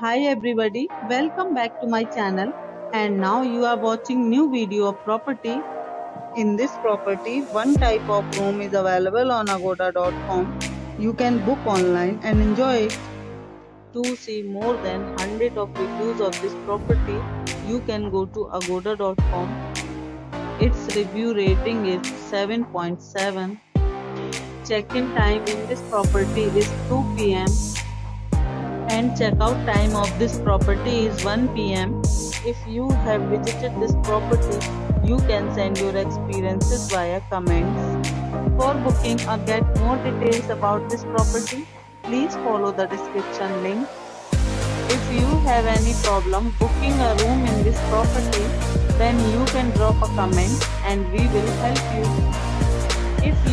Hi everybody, welcome back to my channel and now you are watching new video of property. In this property, one type of room is available on agoda.com. You can book online and enjoy it. To see more than 100 of reviews of this property, you can go to agoda.com. Its review rating is 7.7. Check-in time in this property is 2 pm and checkout time of this property is 1 pm. If you have visited this property, you can send your experiences via comments. For booking or get more details about this property, please follow the description link. If you have any problem booking a room in this property, then you can drop a comment and we will help you.